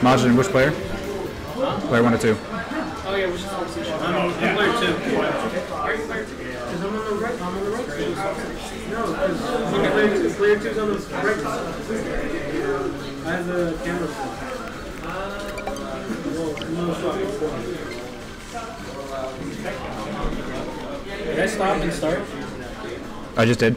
Majin, which player? Player one or two? Oh yeah, which is I'm um, on player two. Are you player two? Because I'm on the right. I'm on the right side. No, because player two. Player two's on the right side. I have the camera. Well, no, sorry. Did I stop and start? I just did.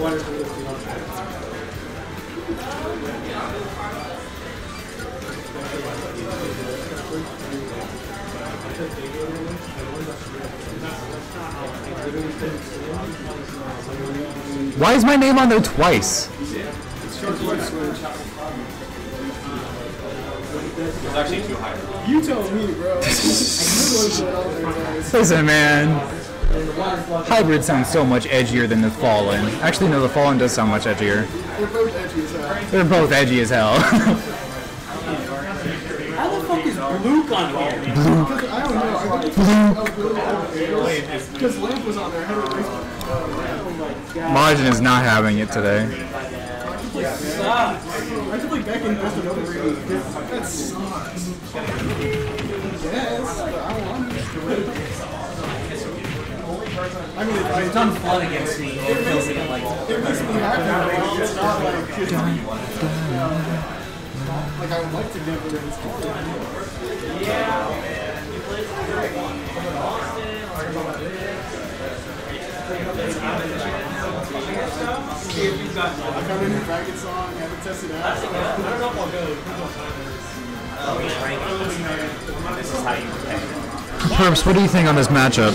Why is my name on there twice? It's actually too high. You tell me, bro. I'm literally going out there, guys. Listen, man. Hybrid sounds so much edgier than the Fallen. Actually, no, the Fallen does sound much edgier. They're both edgy as hell. They're both edgy as hell. How the fuck is Luke on here? Because I don't know. It's because Lamp was on there. A race. Majin is not having it today. I could like back in best of race. That sucks. Yes, but I don't want to. I mean, it, It's done flood against me. It feels like it like it makes me happy, it's not like just, like I would like to give it its I found a new Dragon song. I haven't tested it out. Oh, oh, this is how you protect it. Perps, what do you think on this matchup?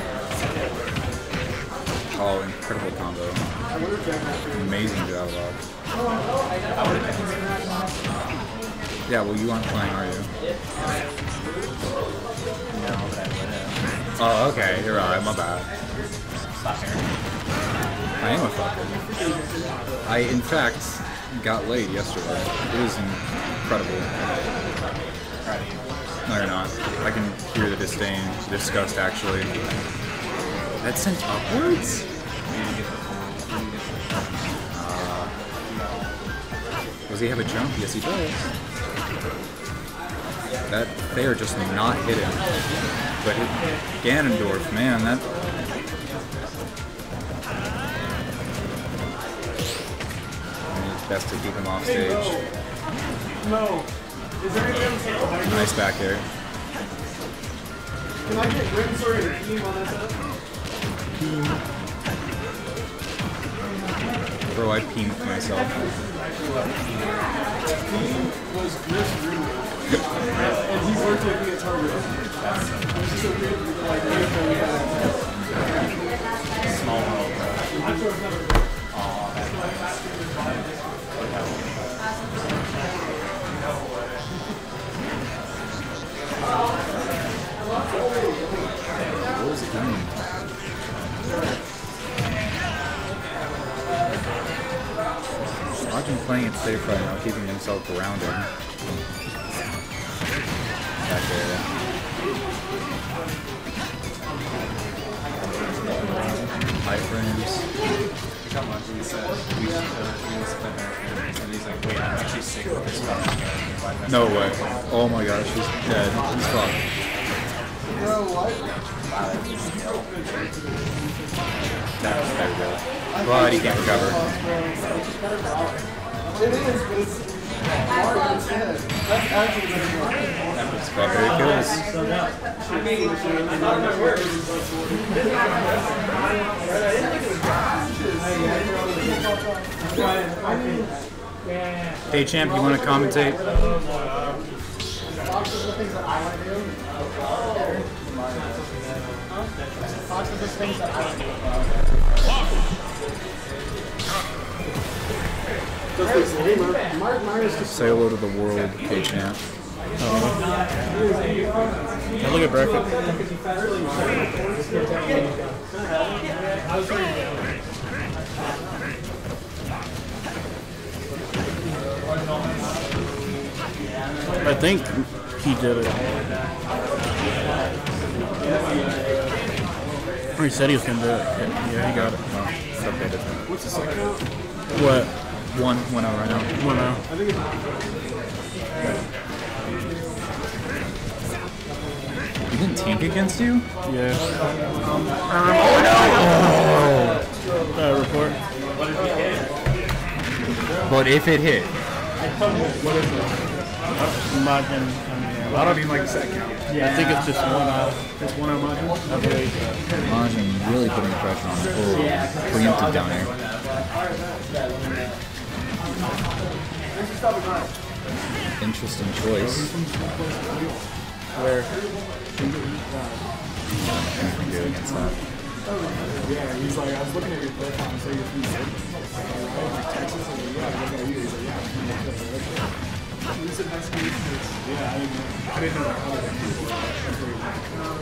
Incredible combo. Amazing been Yeah, well, you aren't playing, are you? I. Oh, okay. You're right. My bad. I am a fucker. I, in fact, got laid yesterday. It was incredible. No, you're not. I can hear the disdain, disgust, actually. That sent upwards? Uh, does he have a jump? Yes, he does. That fair just not hit him. But it, Ganondorf, man, that it's best to keep him off stage. No. Is there anything else behind you? Nice back there. Can I get Rimsor and a team on this up? Bro, I peemed myself. Was roommate. and he worked with me at Target. It was like, Small world. What was it doing? Imagine playing it safe right now, keeping himself grounded. Back there. High frames. No way. Oh my gosh, he's dead. He's fucked. Bro, what? That was good. But he can't recover. It is, but it's hard instead. That's actually the hard. Strawberry kills. Hey champ, you want to commentate? Fox is the things that I do. Say, hello to the world, champ. Now look at bracket. I think he did it. Or he said he was gonna do it. Yeah, he got it. Oh, updated. what's? What? One went out right now. Well, now. I think it's He didn't tank against you? Yeah. Oh no! Uh, report. But if it hit, What is it? Majin. that'll be like second count. I think it's just one out. just one out Majin. I believe. Majin really putting pressure on him. Oh, preempted down here. Interesting choice. Where? Do against that. Yeah, he's like, I was looking at your and Texas. I'm like, yeah, I look at you. He's like, yeah, I'm. Yeah, I didn't know. I didn't know.